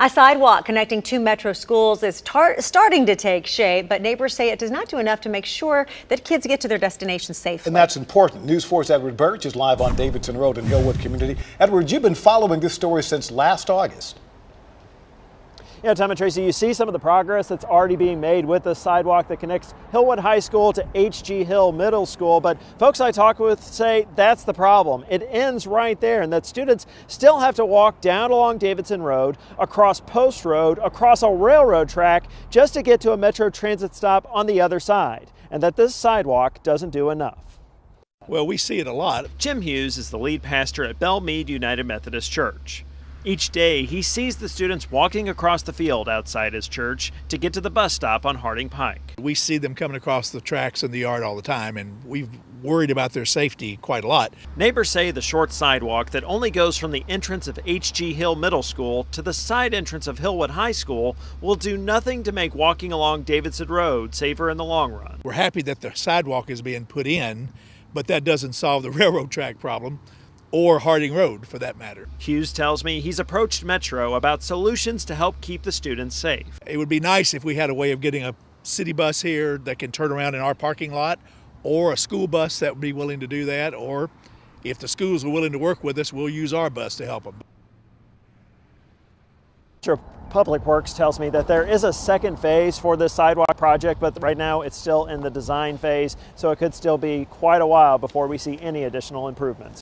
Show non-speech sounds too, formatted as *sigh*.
A sidewalk connecting two metro schools is starting to take shape, but neighbors say it does not do enough to make sure that kids get to their destination safely. And that's important. News 4's Edward Birch is live on Davidson Road in Hillwood Community. Edward, you've been following this story since last August. Yeah, Tom and Tracy, you see some of the progress that's already being made with the sidewalk that connects Hillwood High School to H.G. Hill Middle School, but folks I talk with say that's the problem. It ends right there, and that students still have to walk down along Davidson Road, across Post Road, across a railroad track just to get to a Metro Transit stop on the other side, and that this sidewalk doesn't do enough. Well, we see it a lot. Jim Hughes is the lead pastor at Belle Meade United Methodist Church. Each day, he sees the students walking across the field outside his church to get to the bus stop on Harding Pike. We see them coming across the tracks in the yard all the time, and we've worried about their safety quite a lot. Neighbors say the short sidewalk that only goes from the entrance of H.G. Hill Middle School to the side entrance of Hillwood High School will do nothing to make walking along Davidson Road safer in the long run. We're happy that the sidewalk is being put in, but that doesn't solve the *laughs* railroad track problem or Harding Road for that matter. Hughes tells me he's approached Metro about solutions to help keep the students safe. It would be nice if we had a way of getting a city bus here that can turn around in our parking lot or a school bus that would be willing to do that or if the schools are willing to work with us, we'll use our bus to help them. Public Works tells me that there is a second phase for this sidewalk project, but right now it's still in the design phase, so it could still be quite a while before we see any additional improvements.